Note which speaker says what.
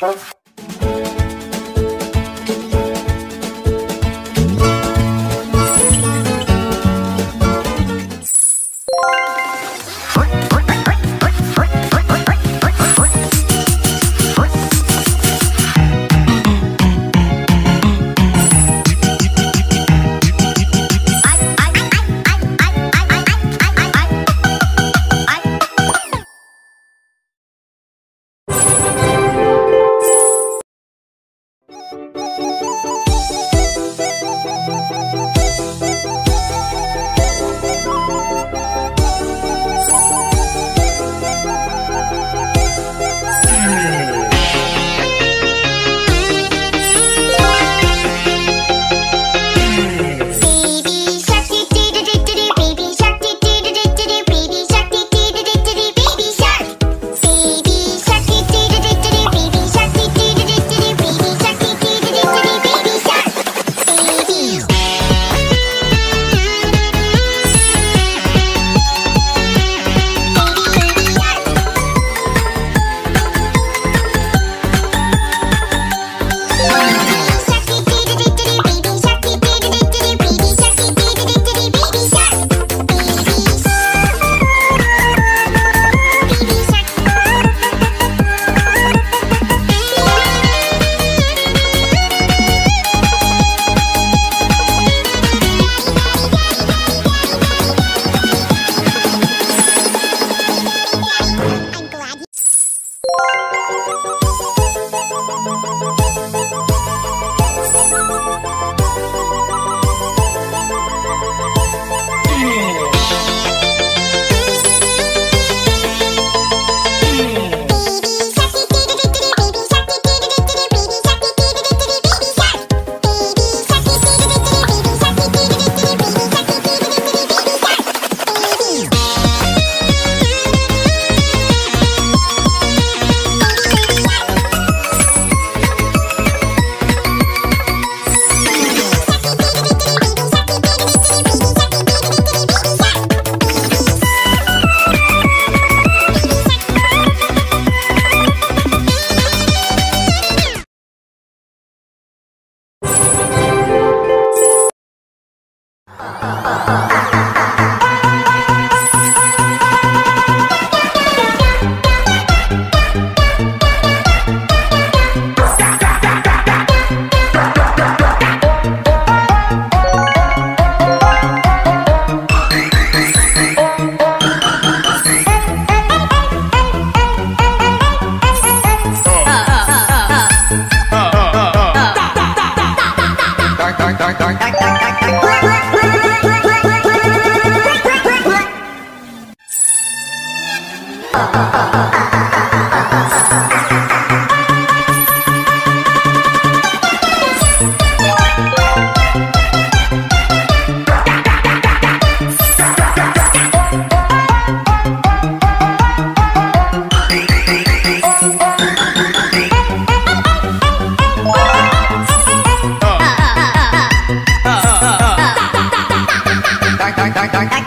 Speaker 1: Huh?
Speaker 2: Yeah. dark, dark.